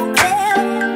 feel